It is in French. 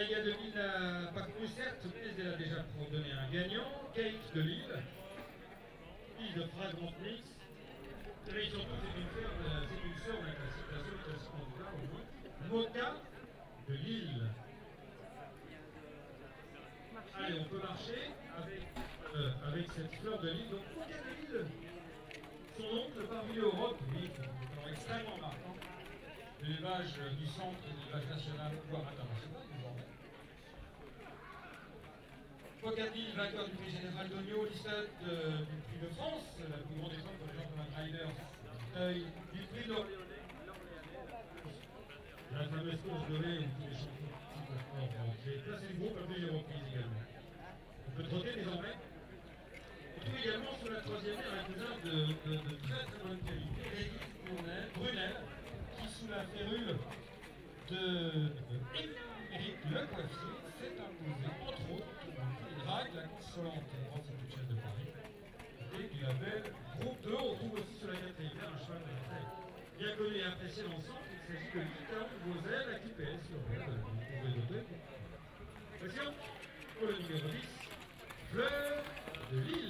Eh Anaya de Lille à euh, parcouru certes, mais elle a déjà donné un gagnant. Kate de Lille, fille de Fragment Mix. Mais surtout, c'est une sœur, c'est la classique, la seule classique au moins. Mota de Lille. Allez, on peut marcher euh, avec, cette fleur de Lille. Donc, Mota de Lille, son oncle parmi l'Europe, oui, extrêmement marquant l'élevage du centre l'élevage national, voire international désormais. Pocardil, vainqueur du prix général d'Ogno, Lisette euh, du prix de France, la plus grande épreuve pour les gens comme un rider, euh, du prix de la fameuse course de lait où tous les champions J'ai placé le groupe à plusieurs reprises également. On peut trotter désormais. On trouve également sur la troisième un cousin de, de, de, très très bonne qualité, de Éric Le Coiffier s'est imposé, entre autres, il drague la consolante grande de Paris. Et du label Groupe 2, on trouve aussi sur la quatrième un cheval de la Bien connu et apprécié l'ensemble, il s'agit de Litan Vosel à QPS sur le vous pouvez noter. Attention, pour le numéro 10, Fleur de Lille.